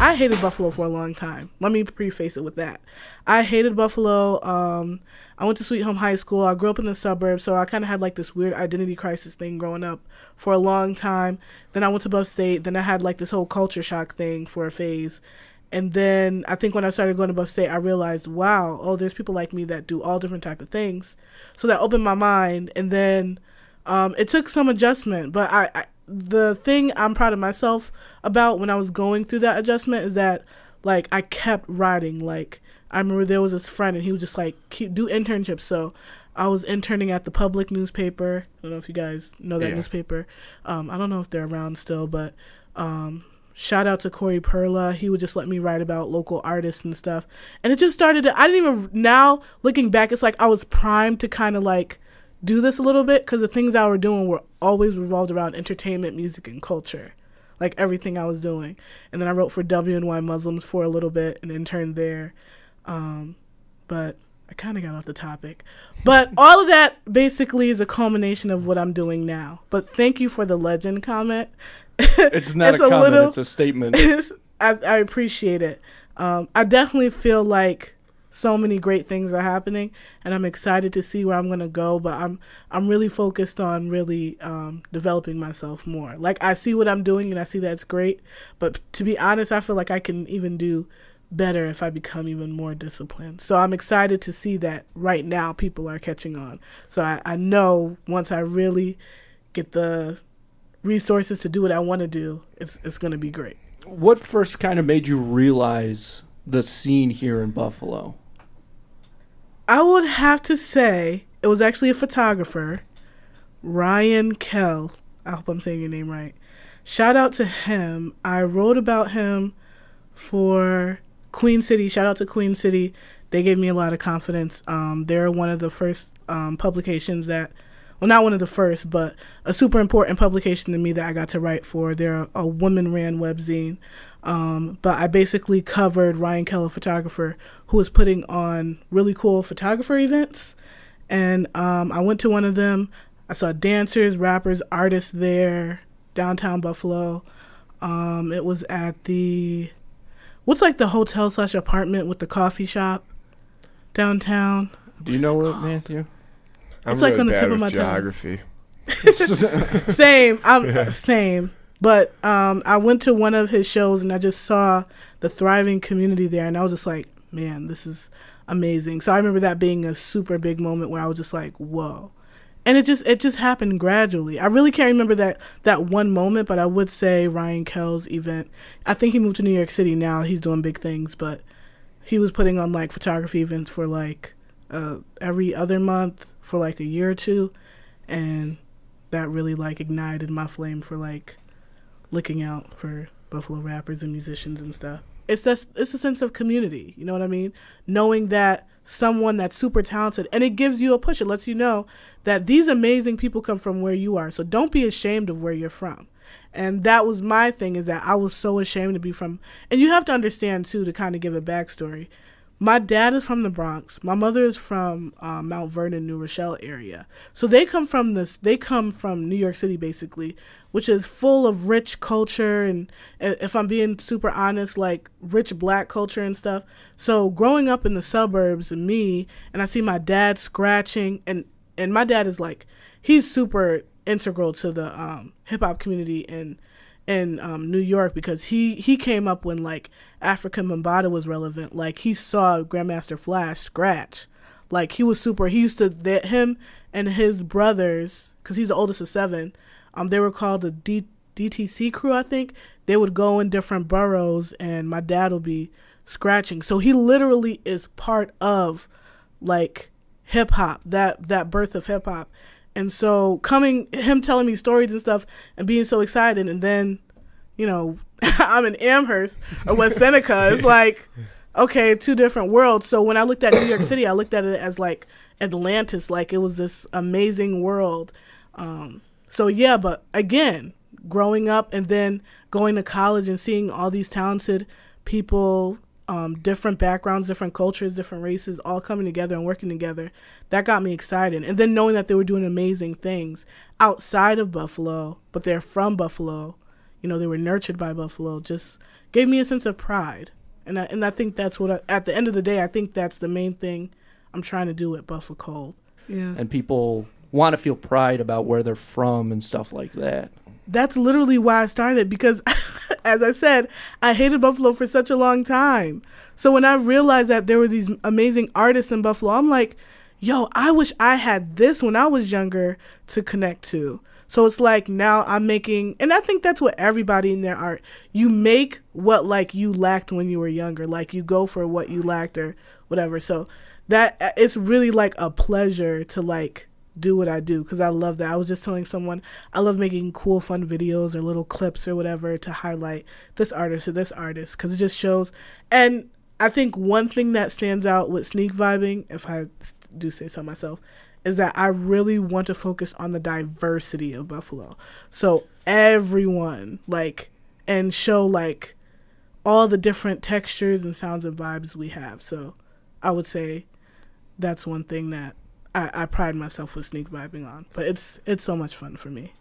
I hated Buffalo for a long time. Let me preface it with that. I hated Buffalo. Um, I went to Sweet Home High School. I grew up in the suburbs, so I kind of had like this weird identity crisis thing growing up for a long time. Then I went to Buff State. Then I had like this whole culture shock thing for a phase. And then I think when I started going to Buff State, I realized, wow, oh, there's people like me that do all different type of things. So that opened my mind. And then um, it took some adjustment, but I, I the thing I'm proud of myself about when I was going through that adjustment is that like I kept writing. Like I remember there was this friend and he was just like keep do internships. So I was interning at the public newspaper. I don't know if you guys know that Yeah. newspaper. Um, I don't know if they're around still, but um, shout out to Corey Perla. He would just let me write about local artists and stuff. And it just started to, I didn't even, now looking back, it's like I was primed to kind of like do this a little bit because the things I were doing were always revolved around entertainment, music, and culture. Like everything I was doing. And then I wrote for WNY Muslims for a little bit and interned there. Um, but I kind of got off the topic. But all of that basically is a culmination of what I'm doing now. But thank you for the legend comment. It's not It's a a comment, little- it's a statement. I, I appreciate it. Um, I definitely feel like so many great things are happening, and I'm excited to see where I'm gonna go. But I'm I'm really focused on really um, developing myself more. Like I see what I'm doing, and I see that's great. But to be honest, I feel like I can even do better if I become even more disciplined. So I'm excited to see that right now people are catching on. So I, I know once I really get the resources to do what I want to do, it's it's gonna be great. what first kind of made you realize the scene here in Buffalo? I would have to say it was actually a photographer, Ryan Kell. I hope I'm saying your name right. Shout out to him. I wrote about him for Queen City. Shout out to Queen City. They gave me a lot of confidence. Um, they're one of the first um, publications that, well, not one of the first, but a super important publication to me that I got to write for. They're a woman ran webzine. Um, but I basically covered Ryan Keller, photographer, who was putting on really cool photographer events. And um, I went to one of them. I saw dancers, rappers, artists there, downtown Buffalo. Um, it was at the, what's like the hotel slash apartment with the coffee shop downtown? Do you know it, Matthew? I'm It's like on the tip of my tongue. geography. same. I'm same. But um, I went to one of his shows and I just saw the thriving community there, and I was just like, man, this is amazing. So I remember that being a super big moment where I was just like, whoa. And it just it just happened gradually. I really can't remember that that one moment, but I would say Ryan Kell's event. I think he moved to New York City now. He's doing big things, but he was putting on like photography events for like uh, every other month for like a year or two, and that really like ignited my flame for like looking out for Buffalo rappers and musicians and stuff. It's just it's a sense of community, you know what I mean? Knowing that someone that's super talented and it gives you a push. It lets you know that these amazing people come from where you are. So don't be ashamed of where you're from. And that was my thing is that I was so ashamed to be from and you have to understand too to kind of give a backstory. My dad is from the Bronx. My mother is from uh, Mount Vernon, New Rochelle area. So they come from this. They come from New York City, basically, which is full of rich culture and, if I'm being super honest, like rich black culture and stuff. So growing up in the suburbs, and me and I see my dad scratching, and and my dad is like, he's super integral to the um, hip hop community in in um, New York because he he came up when like Afrika Bambaataa was relevant. Like he saw Grandmaster Flash scratch. Like he was super. He used to that him and his brothers because he's the oldest of seven. Um, they were called the D, DTC crew, I think. They would go in different boroughs, and my dad would be scratching. So he literally is part of like hip hop, that that birth of hip hop. And so coming him telling me stories and stuff and being so excited and then, you know, I'm in Amherst or West Seneca, it's like, okay, two different worlds. So when I looked at New York City, I looked at it as like Atlantis, like it was this amazing world. Um, so yeah, but again, growing up and then going to college and seeing all these talented people um, different backgrounds, different cultures, different races, all coming together and working together. That got me excited. And then knowing that they were doing amazing things outside of Buffalo, but they're from Buffalo, you know they were nurtured by Buffalo just gave me a sense of pride. And I, and I think that's what I, at the end of the day I think that's the main thing I'm trying to do at Buffalo Cold. Yeah. And people want to feel pride about where they're from and stuff like that. That's literally why I started because as I said, I hated Buffalo for such a long time. So when I realized that there were these amazing artists in Buffalo, I'm like, yo, I wish I had this when I was younger to connect to. So it's like now I'm making, and I think that's what everybody in their art, you make what like you lacked when you were younger. Like you go for what you lacked or whatever. So that uh, it's really like a pleasure to like do what I do because I love that. I was just telling someone I love making cool, fun videos or little clips or whatever to highlight this artist or this artist because it just shows. And I think one thing that stands out with SneakVibing, if I do say so myself, is that I really want to focus on the diversity of Buffalo. So everyone, like, and show like all the different textures and sounds and vibes we have. So I would say that's one thing that I, I pride myself with SneakVibing on. But it's it's so much fun for me.